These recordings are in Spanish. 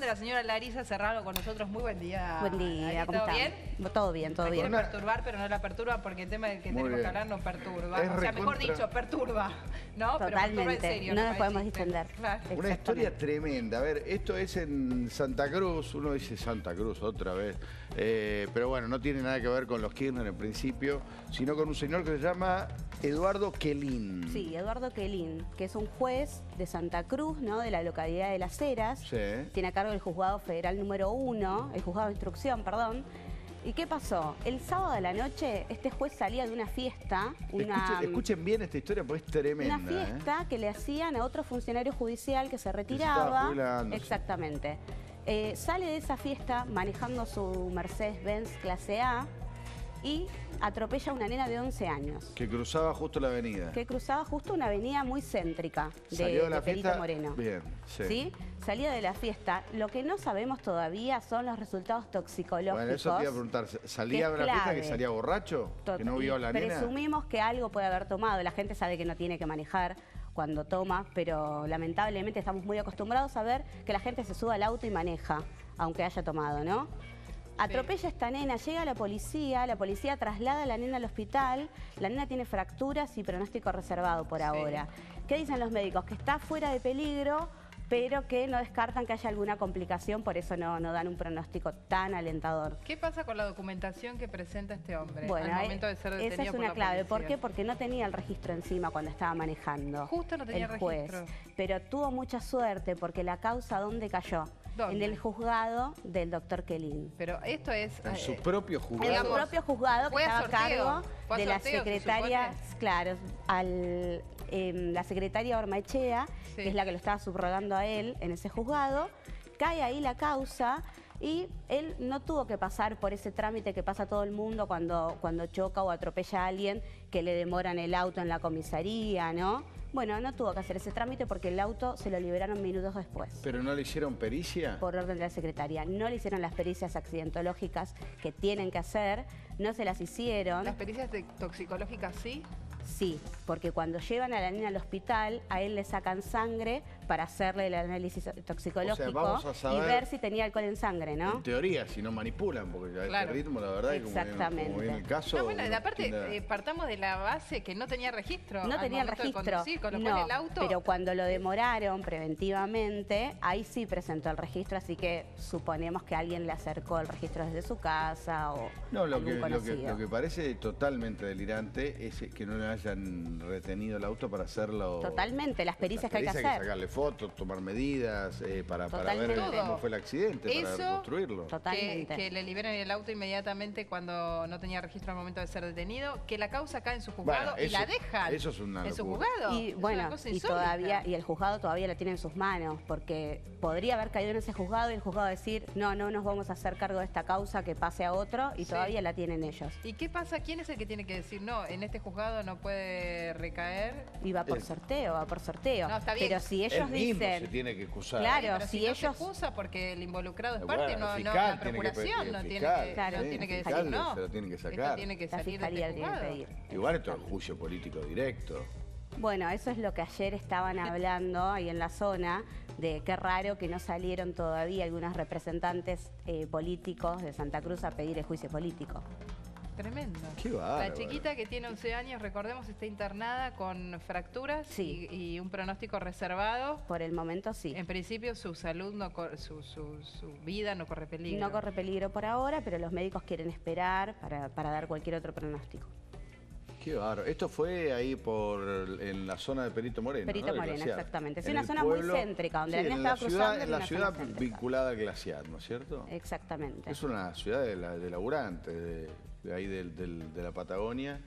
de la señora Larisa Cerrado con nosotros. Muy buen día. Buen día, Larisa, ¿cómo ¿Todo están? bien? Todo bien, todo bien. quiere perturbar, pero no la perturba porque el tema del que Muy tenemos que hablar nos perturba. Es o sea, mejor dicho, perturba. ¿no? Pero perturba en Totalmente. serio. No nos podemos distender. Claro. Una historia tremenda. A ver, esto es en Santa Cruz. Uno dice Santa Cruz otra vez. Eh, pero bueno, no tiene nada que ver con los Kirchner en principio, sino con un señor que se llama Eduardo Quelín. Sí, Eduardo Quelín, que es un juez de Santa Cruz, ¿no? De la localidad de Las Heras. Sí. Tiene a cargo el juzgado federal número uno, el juzgado de instrucción, perdón. ¿Y qué pasó? El sábado de la noche, este juez salía de una fiesta, una, Escuchen, escuchen bien esta historia porque es tremenda. una fiesta que le hacían a otro funcionario judicial que se retiraba. Exactamente. Eh, sale de esa fiesta manejando su Mercedes-Benz clase A y atropella a una nena de 11 años. Que cruzaba justo la avenida. que cruzaba justo una avenida muy céntrica de, Salió de la Perito fiesta. Moreno. Bien, sí. ¿Sí? Salía de la fiesta. Lo que no sabemos todavía son los resultados toxicológicos. Bueno, eso te iba a preguntar. ¿Salía de una fiesta que salía borracho? Tot- ¿Que no vio a la nena? Presumimos que algo puede haber tomado. La gente sabe que no tiene que manejar cuando toma, pero lamentablemente estamos muy acostumbrados a ver que la gente se sube al auto y maneja, aunque haya tomado, ¿no? Atropella a esta nena, llega la policía, la policía traslada a la nena al hospital, la nena tiene fracturas y pronóstico reservado por Sí. ahora. ¿Qué dicen los médicos? Que está fuera de peligro, pero que no descartan que haya alguna complicación, por eso no, no dan un pronóstico tan alentador. ¿Qué pasa con la documentación que presenta este hombre Bueno, al eh, momento de ser detenido esa es por una la clave. ¿Por qué? Porque no tenía el registro encima cuando estaba manejando. Justo no tenía el juez. registro. Pero tuvo mucha suerte porque la causa, ¿dónde cayó? ¿Dónde? En el juzgado del doctor Kelin. Pero esto es... En eh, su propio En juzgado. el Digamos, propio juzgado que estaba a cargo a de la sorteo, secretaria, claro, al, em, la secretaria Ormaechea, Sí. que es la que lo estaba subrogando a él en ese juzgado, cae ahí la causa y él no tuvo que pasar por ese trámite que pasa todo el mundo cuando, cuando choca o atropella a alguien, que le demoran el auto en la comisaría, ¿no? Bueno, no tuvo que hacer ese trámite porque el auto se lo liberaron minutos después ¿Pero no le hicieron pericia? por orden de la secretaria. No le hicieron las pericias accidentológicas que tienen que hacer, no se las hicieron. Las pericias de- toxicológicas sí. Sí, porque cuando llevan a la niña al hospital, a él le sacan sangre para hacerle el análisis toxicológico y ver si tenía alcohol en sangre, ¿no? En teoría, si no manipulan, porque a Claro. este ritmo, la verdad, como Exactamente. como viene el caso... No, bueno, aparte tiende a- eh, partamos de la base que no tenía registro. No tenía el registro, conducir, con lo no, cual el auto... pero cuando lo demoraron preventivamente, ahí sí presentó el registro, así que suponemos que alguien le acercó el registro desde su casa o No, lo algún que, lo, que, conocido. lo que parece totalmente delirante es que no le hayan retenido el auto para hacerlo... Totalmente, las pericias que hay que hacer. Fotos, tomar medidas, eh, para, para ver Totalmente. cómo fue el accidente, para Eso- reconstruirlo. Que, Totalmente. que le liberan el auto inmediatamente cuando no tenía registro al momento de ser detenido, que la causa cae en su juzgado Bueno, y eso- la dejan eso es una en su locura. juzgado. Y Es una bueno, cosa y insólita. todavía, y el juzgado todavía la tiene en sus manos, porque podría haber caído en ese juzgado y el juzgado decir, no, no nos vamos a hacer cargo de esta causa, que pase a otro, y Sí. todavía la tienen ellos. ¿Y qué pasa? ¿Quién es el que tiene que decir, no, en este juzgado no puede recaer? Y va por sorteo, va por sorteo. No, está bien. Pero si ellos Mismo dicen, se tiene que excusar. Claro, Pero si si, no ellos- se acusa porque el involucrado es Bueno, parte, no, no fiscal la tiene que procuración pedir, no tiene que, Claro. tiene que decir no. se lo tiene que Esto sacar. tiene que la salir de fiscalía este tiene que juzgado. pedir. Igual esto es un juicio político directo. Bueno, eso es lo que ayer estaban hablando ahí en la zona, de qué raro que no salieron todavía algunos representantes eh, políticos de Santa Cruz a pedir el juicio político. Tremendo. Qué bárbaro. La chiquita que tiene 11 años, recordemos, está internada con fracturas Sí. y, y un pronóstico reservado. Por el momento sí. En principio su salud, no su, su, su vida no corre peligro. No corre peligro por ahora, pero los médicos quieren esperar para, para dar cualquier otro pronóstico. Qué bárbaro. Esto fue ahí por en la zona de Perito Moreno. Perito Moreno, exactamente. Es En una zona muy céntrica, donde la Sí, la estaba ciudad, cruzando, en la ciudad vinculada al glaciar, ¿no es cierto? Exactamente. Es una ciudad de, la, de laburantes, de, de ahí del- del- de la Patagonia.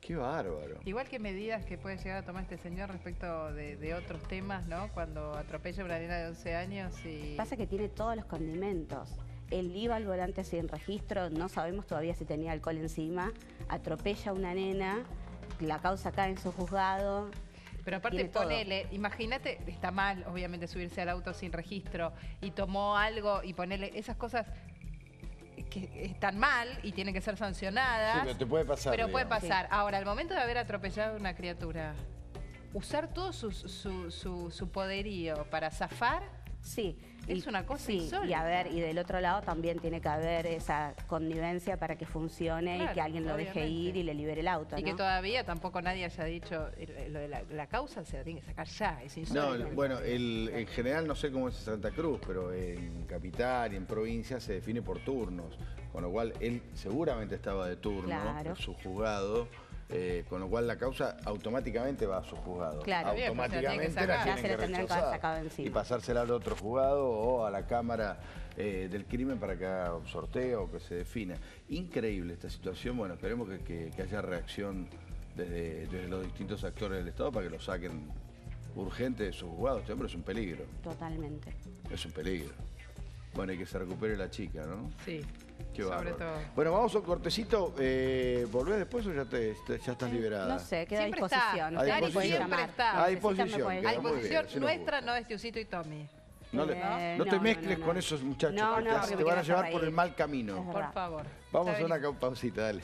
Qué bárbaro. Igual que medidas que puede llegar a tomar este señor respecto de, de otros temas, ¿no? Cuando atropella a una nena de 11 años y... Pasa que tiene todos los condimentos. Él iba al volante sin registro, no sabemos todavía si tenía alcohol encima, atropella a una nena, la causa cae en su juzgado. Pero aparte, ponele, imagínate, está mal, obviamente, subirse al auto sin registro y tomó algo y ponerle esas cosas que están mal y tienen que ser sancionadas. Sí, pero te puede pasar, Pero puede pasar. Ahora, al momento de haber atropellado a una criatura, usar todo su, su, su- su poderío para zafar, Sí, Es una cosa sí, y insólita. a ver, y del otro lado también tiene que haber esa connivencia para que funcione y que alguien lo deje ir y le libere el auto, Y que ¿no? todavía tampoco nadie haya dicho, lo de la, la causa se la tiene que sacar ya, es No, insólito. bueno, el- en general no sé cómo es Santa Cruz, pero en capital y en provincia se define por turnos, con lo cual él seguramente estaba de turno Claro. en su juzgado, eh, con lo cual la causa automáticamente va a su juzgado. Claro. Bien, pues se la que automáticamente sacar. la Ya tienen se la que tendrían que haber rechazar sacado encima. y pasársela al otro juzgado o a la cámara eh, del crimen para que haga un sorteo o que se defina. Increíble esta situación, bueno, esperemos que, que- que haya reacción desde, desde los distintos actores del Estado para que lo saquen urgente de sus juzgados. Este hombre es un peligro. Totalmente. Es un peligro. Bueno, y que se recupere la chica, ¿no? Sí, Qué sobre todo. Bueno, vamos a un cortecito. Eh, ¿Volvés después o ya, te, te- ya estás liberada? No sé, queda a Siempre está. disposición. A Ustedes me pueden disposición. llamar. Siempre está. A Si necesitan, me disposición, pueden queda A muy llamar. bien, disposición así nos nuestra, gusta. no es Tiusito y Tommy. No, le- Eh, no te no, mezcles no, con no. esos muchachos, No, porque no, te porque me van a quiero llevar por el mal camino. Es Por favor. Vamos a una pausita, dale.